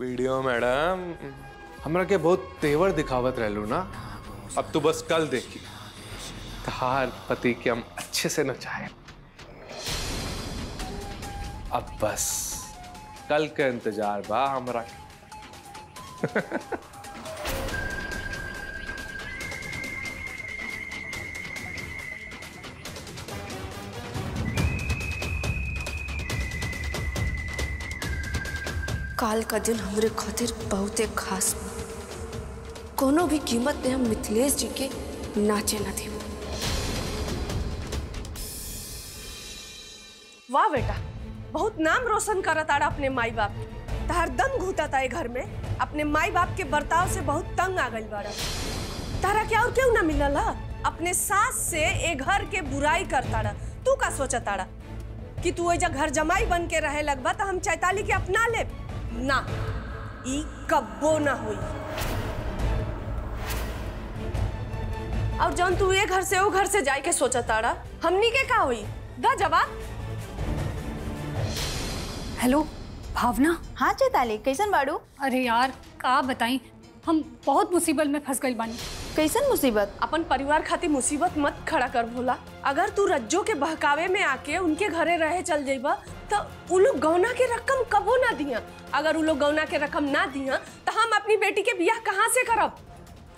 Video madam. हमरा के बहुत तेवर दिखावत रहलो ना। अब तू बस कल देखी। तहार पति के हम अच्छे से नचाए अब बस कल का इंतज़ार बा हमरा काल का दिन हमरे खातिर बहुते खास बा कोनो भी कीमत पे हम मिथिलेश जी के नाचे न थे। वाह बेटा, बहुत नाम रोशन करत आड़ा अपने माई बाप तहर दम घूटा ए घर में, अपने माई बाप के बर्ताव से बहुत तंग आ गई बाड़ा। तारा क्या और क्यों ना मिलल? अपने सास से ए घर के बुराई करताड़ा तू का सोचताड़ा कि तू एजा घर जमाई बन के रहे लगबा तो हम चैताली के अपना ले ना ई कब्बो ना हुई। और जौन तू ये घर से वो घर से जाए के सोचताड़ा हमनी के का हुई? दा जवाब। हेलो भावना? हाँ चैताली कैसन बाड़ू? अरे यार का बताई? हम बहुत मुसीबत में फंस गई बानी। कैसन मुसीबत? अपन परिवार खातिर मुसीबत मत खड़ा कर भोला। अगर तू रज्जो के बहकावे में आके उनके घरे रहे चल जाइबा तो उ लोग गौना के रकम कबो ना दिया। अगर उ लोग गौना के रकम ना दिया तो हम अपनी बेटी के बियाह कहाँ से करब?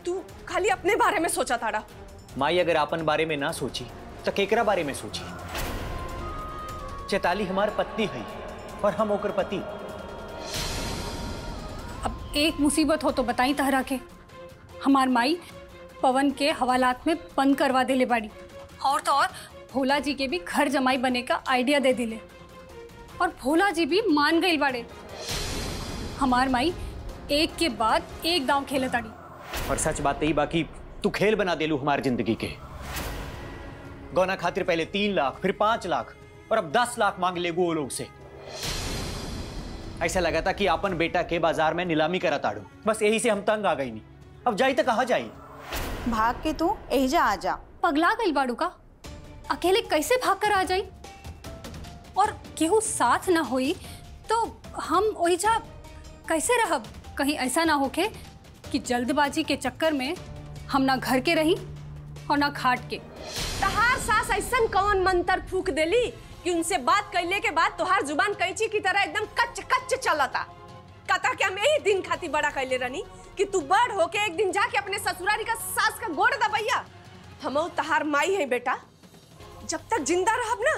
तू खाली अपने बारे में सोचा ताड़ा। माई अगर आपन बारे में ना सोची तो केकरा बारे में सोची? चैताली हमार पत्नी है और हम ओकर पति। अब एक मुसीबत हो तो बताई तहरा के। हमार माई पवन के हवालात में बंद करवा देले बाड़ी। और तो और भोला जी के भी घर जमाई बने का आइडिया दे दिले। और भोला जी भी मान गई बाड़े। हमार माई एक के बाद एक दांव खेले ताड़ी और सच बात यही बाकी तू खेल बना देलू हमारी ज़िंदगी के। गौना खातिर पहले तीन लाख फिर पाँच लाख और अब दस लाख मांग ले वो लोग से। ऐसा लगा था कि अपन बेटा के बाज़ार में नीलामी करा ताड़ू बस यही से हम तंग आ गई नहीं अब जाई तो कहा जाई? भाग के तू एहिजा आ जा। पगला गई बाड़ू का? अकेले कैसे भाग कर आ जाई? और केहू साथ ना होई तो हम ओहिजा कैसे रहब कहीं ऐसा ना होके कि जल्दबाजी के चक्कर में हम ना घर के रही और ना खाट के। तहार सास ऐसन कौन मंत्र फूक देली कि उनसे बात कैले के बाद तोहार ज़ुबान कैची की तरह एकदम कच्च कच्च चलता? कता कि हम यही दिन खाती बड़ा कैले रनी कि तू बड़ होके एक दिन जाके अपने ससुरारी का सास का गोड़ दबैया। हम तहार माई है बेटा। जब तक ज़िंदा रहब ना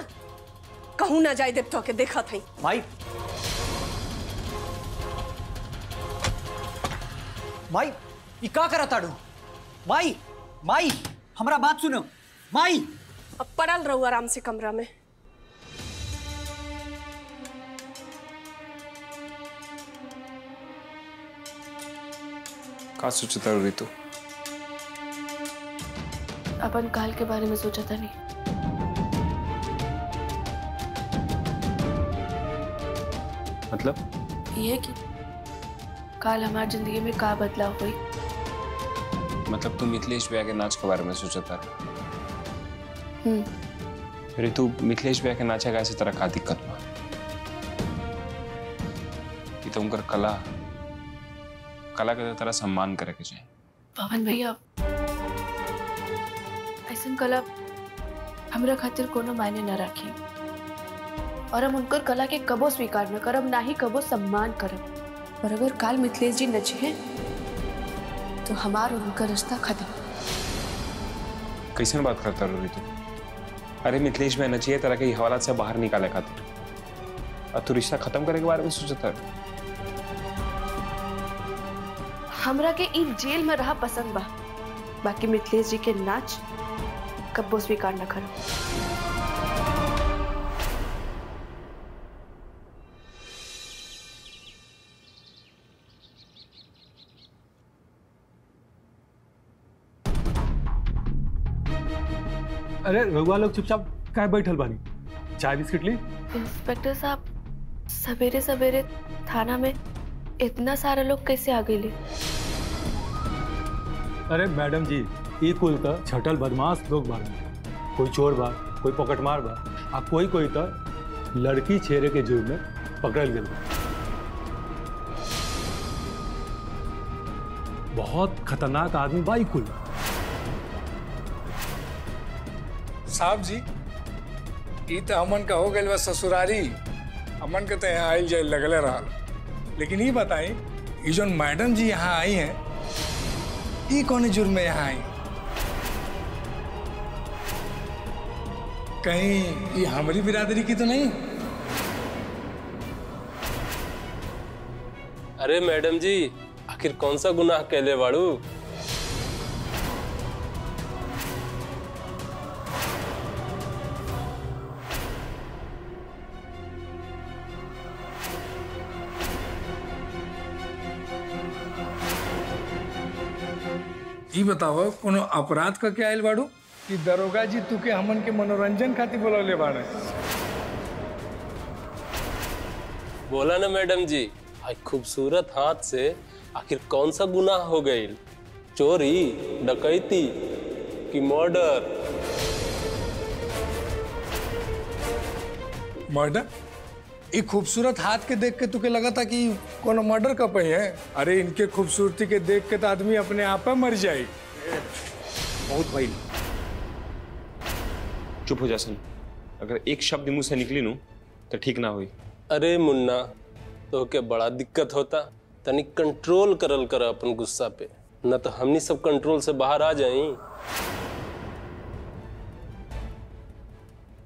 कहूँ ना जाए देव तो के देखत हई माई माई ये का करा ताड़ू माई माई हमरा बात सुनो। माई। अब पड़ल रहू आराम से कमरा में। का सोचता रही तू? अपन काल के बारे में सोचा था नहीं। मतलब? ये कि काल हमारी ज़िंदगी में का बदलाव हुई? मतलब तू मिथिलेश भैया के नाच के बारे में सोचता हम्म। फिर तू मिथिलेश भैया के नाचा कैसे तरह का दिक्कत बा कि तो उनकर कला कला के तरह सम्मान करे के चाहिए पवन भैया ऐसन कला हमरा खातिर कोनो मायने न रखी। और हम उनकर कला के कबो स्वीकार न करब ना ही कबो सम्मान करब। और अगर काल मिथिलेश जी नचे हैं तो हमार और उनका रिश्ता खत्म। कैसे बात करता रही तू अरे मिथिलेश भैया नचिए तरह के हवालात से बाहर निकाले खातिर। और तू रिश्ता खत्म करे के बारे में सोचता हमरा के इन जेल में रहा पसंद बा। बाकी मिथिलेश जी के नाच कब्बो स्वीकार न करब अरे रघुआ लोग चुपचाप काय बैठल बानी? चाय बिस्किट ली? इंस्पेक्टर साहब सवेरे सवेरे थाना में इतना सारा लोग कैसे आ गए? अरे मैडम जी ई कुल त छटल बदमाश लोग बानी। कोई चोर बा कोई पकटमार बा आ कोई कोई त लड़की छेड़े के जुर्म में पकड़ल बा। बहुत खतरनाक आदमी बाई कुल। साहब जी, ई तो हमन का हो गइल बा ससुरारी। हमन के तो यहाँ आइल जाए लगले रहा लेकिन ये बताई ये जो मैडम जी यहाँ आई हैं, ई कौन जुर्म में यहाँ आई? कहीं ये हमारी बिरादरी की तो नहीं? अरे मैडम जी, आखिर कौन सा गुनाह कहले बाड़ू? बताओ कोनो अपराध का क्या आयल बाड़ू? कि दरोगा जी तू के हमन के मनोरंजन खातिर बोलौले बाड़े। बोला ना मैडम जी आज खूबसूरत हाथ से आखिर कौन सा गुनाह हो गई चोरी डकैती कि मर्डर? मर्डर? ये खूबसूरत हाथ के देख के तुके लगा था कि कोनो मर्डर का पही है? अरे इनके खूबसूरती के देख के तो आदमी अपने आप पे मर जाए। बहुत भाई। चुप हो जा सन। अगर एक शब्द मुँह से निकली नू तो ठीक ना हुई। अरे मुन्ना तो के बड़ा दिक्कत होता। तनी कंट्रोल करल कर अपन गुस्सा पे। न तो हमनी सब कंट्रोल से बाहर आ जाई।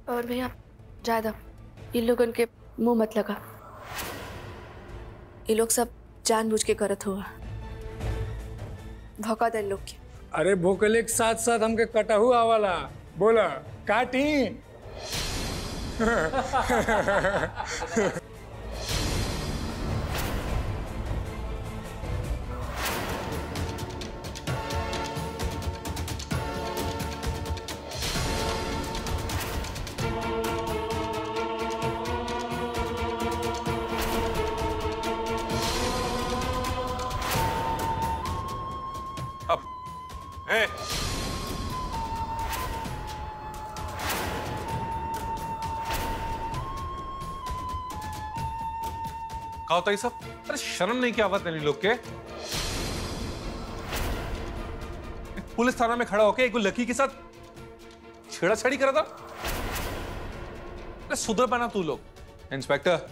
और भैया ज़्यादा इन लोगन के मुँह मत लगा। ये लोग सब जानबूझ के करत हुआ। धोखा दे लोग के। अरे भोकले के साथ साथ हमके कटा हुआ वाला। बोला काटी का होता ये सब? अरे शर्म नहीं क्या नहीं लोग के? पुलिस थाना में खड़ा होके एक लकी के साथ छेड़ाछेड़ी करा था। अरे सुधर पाना तू लोग। इंस्पेक्टर,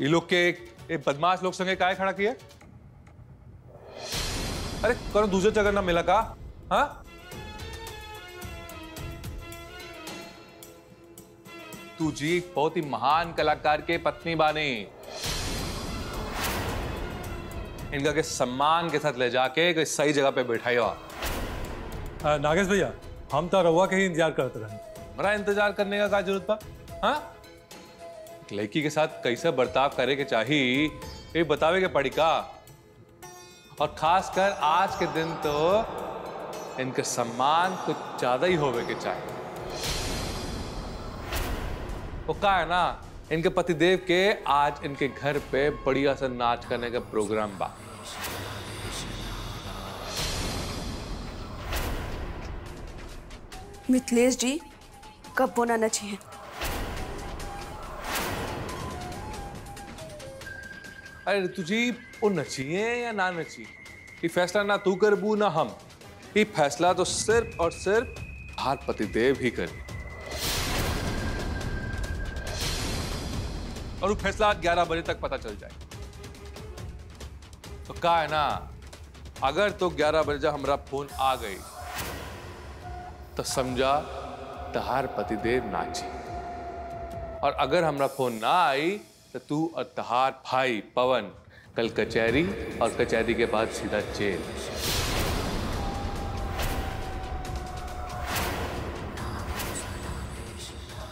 ये लोग के ये बदमाश लोग संगे काय खड़ा किया अरे करो दूसरे जगह ना मिला का? हाँ? तू जी, बहुत ही महान कलाकार के पत्नी बानी। इनका के सम्मान के साथ ले जाके कोई सही जगह पे बैठाई हो नागेश भैया हम तो रउआ के ही इंतज़ार करते रहे। हमारा इंतज़ार करने का क्या ज़रूरत बा हाँ? लड़की के साथ कैसे बर्ताव करे के चाहिए ये बतावे के पड़ी का। और खासकर आज के दिन तो इनके सम्मान कुछ ज़्यादा ही होवे के चाहिए वो का है ना? इनके पतिदेव के आज इनके घर पे बढ़िया सा नाच करने का प्रोग्राम बा। मिथिलेश जी कब बोना न चाहिए। अरे तुझी वो नचिए या ना नची ये फैसला ना तू करबू ना हम। ये फैसला तो सिर्फ़ और सिर्फ़ हार पतिदेव ही करे। और फैसला ग्यारह बजे तक पता चल जाए तो का है ना, अगर तो ग्यारह बजे हमारा फ़ोन आ गई तो समझा, तहार पतिदेव नाची और अगर हमारा फ़ोन ना आई तो तू और तहार भाई, पवन, कल कचहरी और कचहरी के बाद सीधा जेल।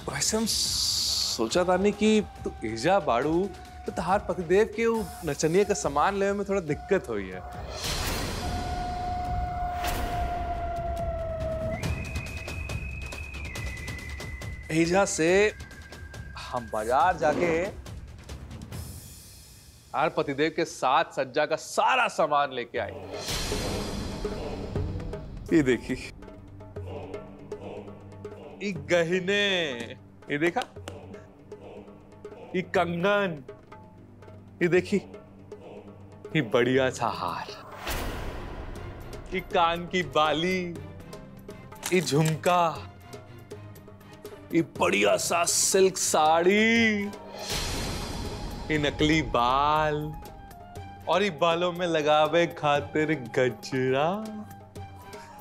वैसे हम सोचा था नहीं कि तू एजा बाड़ू तो तहार पतिदेव के नचनिए का सामान लेवे में थोड़ा दिक्कत हुई है। एजा से हम बाज़ार जाके हर पतिदेव के साथ सज्जा का सारा सामान लेके आए। ये देखी ये गहने ये देखा? ये कंगन, ये देखी, ये बढ़िया सा हार। ये कान की बाली, ये झुमका, ये बढ़िया सा सिल्क साड़ी, ये नकली बाल, और ये बालों में लगावे खातिर गजरा।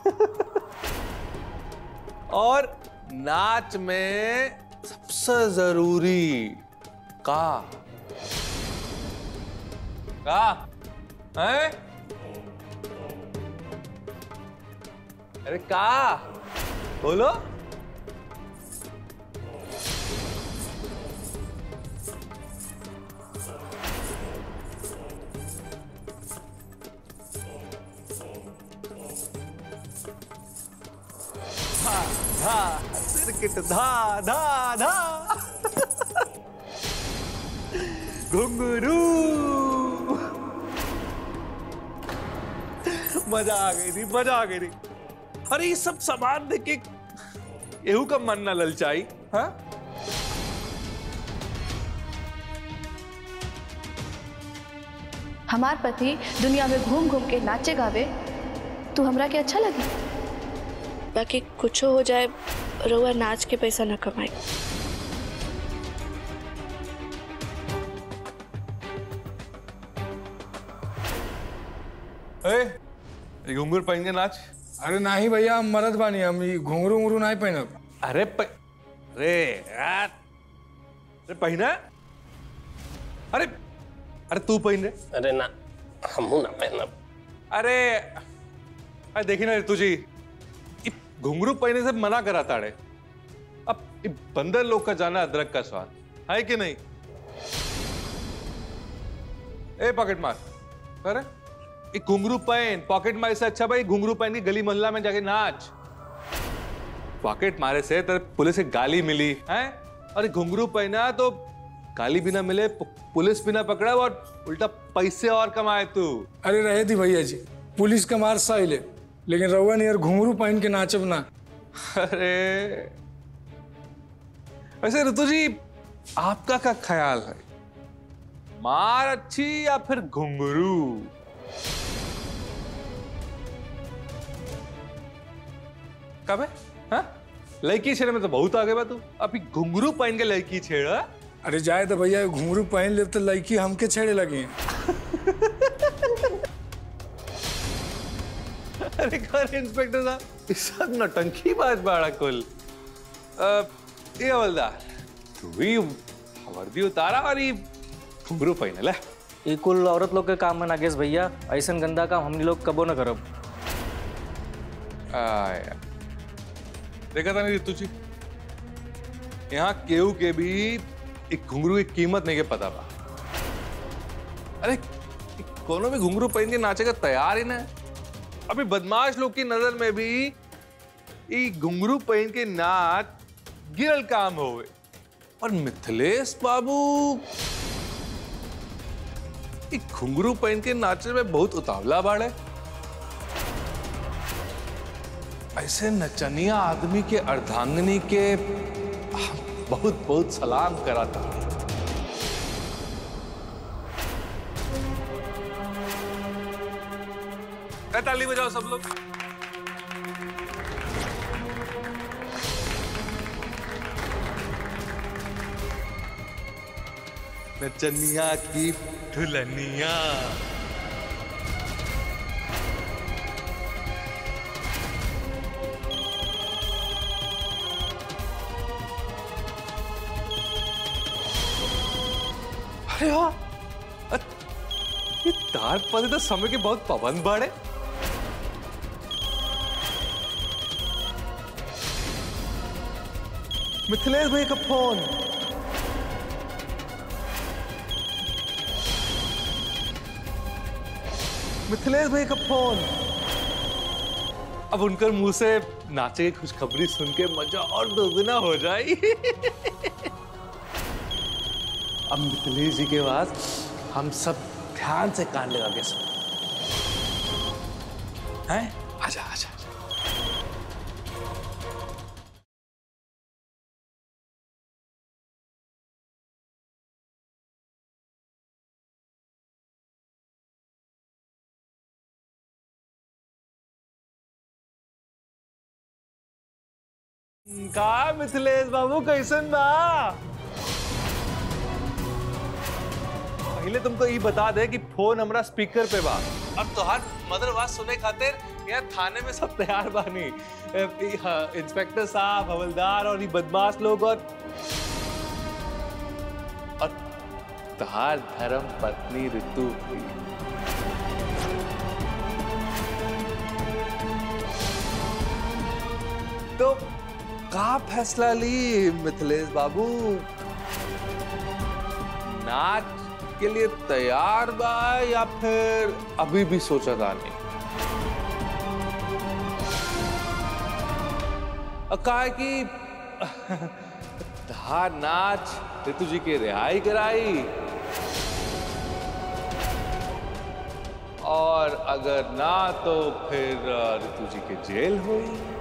और नाच में सबसे ज़रूरी का? का? है? अरे का? बोलो। धा धा धा धा धा। घुंगरू मज़ा आ गई थी मज़ा आ गई थी। अरे ये सब सामान देख के एहू का मन ना ललचाई। हाँ? हमार पति दुनिया में घूम घूम के नाचे गावे तू हमरा के अच्छा लगे? बाकी कुछ हो जाए रउआ नाच के पैसा न कमाए। ए ये घुंघरू पहन के नाच। अरे नाही भैया हम मरद बानी हम घुंगरू उंगरू नहीं पहनब अरे प... अरे यार। अरे पहना। अरे अरे तू पहन। रे अरे ना हमहू ना पहनब अरे अरे देखी ना तुझी। ये घुंघरू पहने से मना करा ताड़े अब बंदर लोग का जाना अदरक का स्वाद। है कि नहीं? ए पॉकेट मार। अरे ये घुंघरू पहन पॉकेट मारे से अच्छा भाई घुंघरू पहन के गली मोहल्ला में जाके नाच। पॉकेट मारे से तेरे पुलिस से गाली मिली। है? और ये घुंघरू पहना तो गाली भी ना मिले पुलिस भी ना पकड़ा और उल्टा पैसे और कमाए तू। अरे रहे थी भैया जी पुलिस का मार सही लेकिन रउआ ने यार घुंगरू पहन के नाचब ना अरे। वैसे ऋतु जी आपका क्या ख्याल है? मार अच्छी या फिर घुंघरू? कब है? हाँ? लड़की छेड़े में तो बहुत आगे बा तू। अभी घुंघरू पहन के लड़की छेड़ हाँ? अरे जाए तो भैया घुंगरू पहन ले तो लड़की हमके छेड़े लगी अरे कर इंस्पेक्टर साहब इस सब नौटंकी बात बाड़ा कुल। ये हवलदार तू भी वर्दी उतारा और ये घुंघरू पहने ले। ये कुल औरत लोग के काम में नागेश भैया ऐसा गंदा काम हमनी लोग कबो न करब। देखा था नहीं रितु जी यहाँ केहू के भी एक घुंघरू की कीमत नहीं के पता बा। अरे, कोनो भी घुंघरू पहन के नाचे का तैयार ही ना। अभी बदमाश लोग की नज़र में भी ये घुंघरू पहन के नाच गिरल काम होवे। और मिथिलेश बाबू ये घुंघरू पहन के नाचे में बहुत उतावला बाड़े ऐसे नचनिया आदमी के अर्धांगनी के बहुत बहुत सलाम कराता ताली बजाओ सब लोग। नचनिया की दुल्हनिया अरे वाह ये तार पदे तो समय के बहुत पाबंद बाड़े मिथिलेश भाई का फ़ोन। मिथिलेश भाई का फ़ोन। अब उनकर मुँह से नाचे की खुशखबरी सुन के मज़ा और दोगुना हो जाए। अब मिथिलेश जी के बाद हम सब ध्यान से कान लगा के सुन। हैं? का मिथिलेश बाबू, कैसन बा? पहले तुमको ये बता दे कि फ़ोन हमरा स्पीकर पे बा। और तोहार मदर आवाज़ सुने खातिर यहाँ थाने में सब तैयार बानी इंस्पेक्टर साहब, हवलदार और ये बदमाश लोग और और तोहार धर्म पत्नी ऋतु तो का फैसला ली, मिथिलेश बाबू? नाच के लिए तैयार बा या फिर अभी भी सोचा था नहीं? का है कि धार नाच ऋतु जी की रिहाई कराई। और अगर ना तो फिर ऋतु जी के जेल हुई।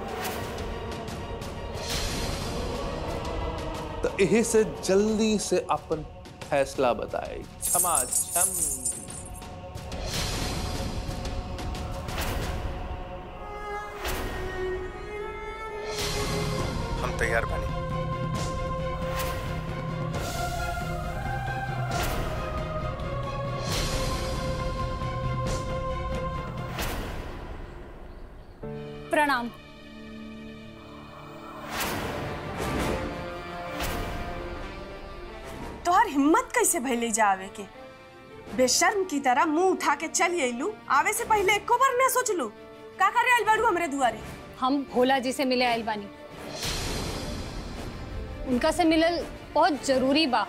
यही से जल्दी से अपन फैसला बताए। क्षमा क्षम। हम तैयार बने। प्रणाम। कैसे भैले जा आवे के। बेशर्म की तरह मुँह उठा के चल अइलू आवे से पहले एको बार ना सोचलू। का करे आइल बाड़ू हमरे दुआरे? हम भोला जी से मिले आइल बानी। उनका से मिलल बहुत ज़रूरी बा।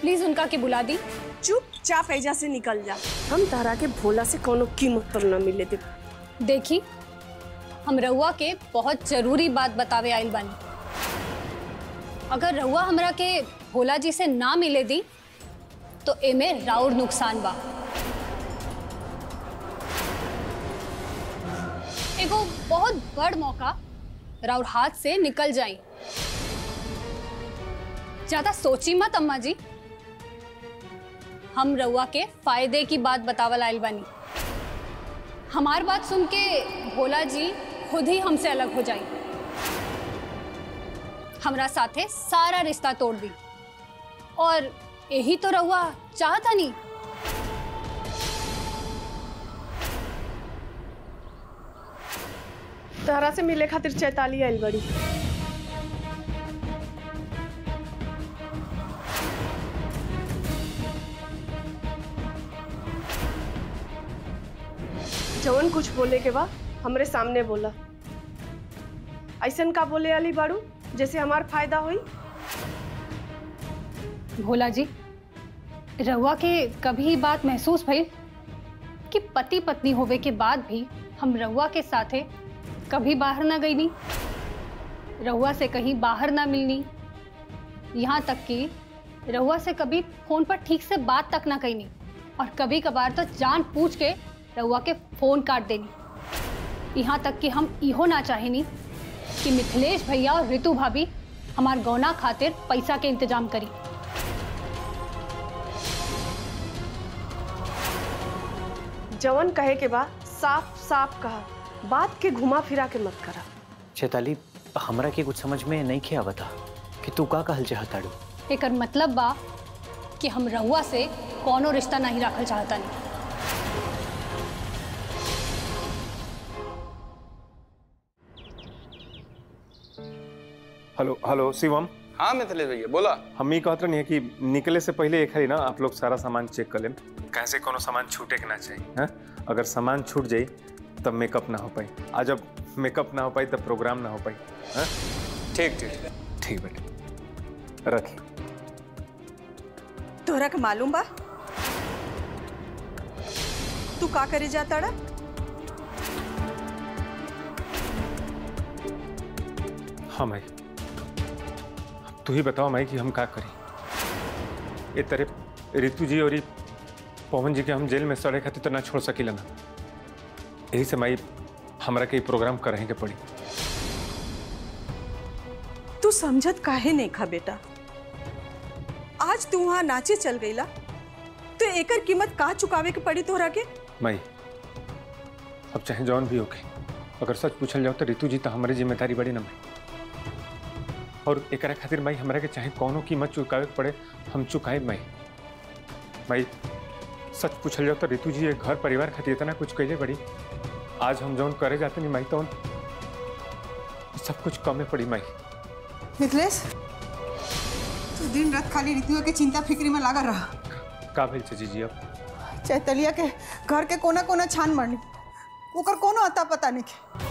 प्लीज़ उनका के बुला दी। चुपचाप एजा से निकल जा। हम तारा के भोला से कोनो कीमत पर ना मिले दे देखी हम रउआ के बहुत ज़रूरी बात बतावे आइल बानी। अगर रउआ हमरा के भोला जी से ना मिले दी तो एमे राउर नुकसान बा एगो बहुत बड़ मौका राउर हाथ से निकल जाई। ज़्यादा सोची मत, अम्मा जी। हम रउआ के फ़ायदे की बात बतावल आइल बानी। हमार बात सुन के भोला जी खुद ही हमसे अलग हो जाए हमरा साथे सारा रिश्ता तोड़ दी। और यही तो रहुआ चाहता नहीं। तारा से मिले खातिर चैताली आइल बड़ी। जवन कुछ बोले के बा हमरे सामने बोला। ऐसन का बोले अली बाड़ू, जैसे हमार फ़ायदा हुई भोला जी, रहुआ के कभी बात महसूस भई कि पति पत्नी होवे के बाद भी हम रहुआ के साथे कभी बाहर ना गई नी? रहुआ से कहीं बाहर ना मिलनी। यहाँ तक कि रहुआ से कभी फ़ोन पर ठीक से बात तक ना कही और कभी कभार तो जान पूछ के रहुआ के फ़ोन काट देनी। यहाँ तक कि हम इहो ना चाहेनी कि मिथिलेश भैया और ऋतु भाभी हमार गौना खातिर पैसा के इंतज़ाम करी। जवन कहे के बा साफ़ साफ़ कहा बात के घुमा फिरा के मत करा। चैताली हमरा के कुछ समझ में नहीं किया बता कि तू का कहल चाहताड़ू एकर मतलब बा कि हम रहुआ से कोनो रिश्ता नहीं रखल चाहता नहीं हेलो हेलो शिवम। हाँ मिथिलेश भैया बोला। हम ये कहते नहीं है कि निकले से पहले एक है ना आप लोग सारा सामान चेक कर लें। कैसे कोनो सामान छूटे के ना चाहिए? हाँ? अगर सामान छूट जाई तब मेकअप ना हो पाई आ जब मेकअप ना हो पाई तब प्रोग्राम ना हो पाई हाँ? ठीक ठीक। ठीक बेटे। रखी तोहरा के मालूम बा? तू का करे जाता ड़ा हाँ माई तू ही बताओ माई कि हम का करी? ये तरह ऋतु जी और पवन जी के हम जेल में सड़े खातिर तो ना छोड़ सकीला ना। यही से माई हमरा के प्रोग्राम करे के पड़ी। तू समझत काहे नहीं खा बेटा? आज तू वहाँ नाचे चल गईला। तो एकर कीमत का चुकावे के पड़ी तोहरा के? माई अब चाहे जौन भी होके अगर सच पूछल जाओ तो ऋतु जी तो हमारी ज़िम्मेदारी बड़ी ना माई। और एकरा खातिर माई हमरा के चाहे कौनो कीमत चुकावे के पड़े हम चुकाए माई। माई सच पूछल जाओ तो रितु जी ये घर परिवार खातिर इतना कुछ कैले बड़ी। आज हम जौन करे जाते नहीं माई तो सब कुछ कमे पड़ी माई। मिथिलेश तू दिन रात खाली ऋतुआ के चिंता फिक्री में लगा रहा। का भेल चाची जी अब? चैतलिया के घर के कोना कोना छान मारनी ओकर कोनो अता पता नहीं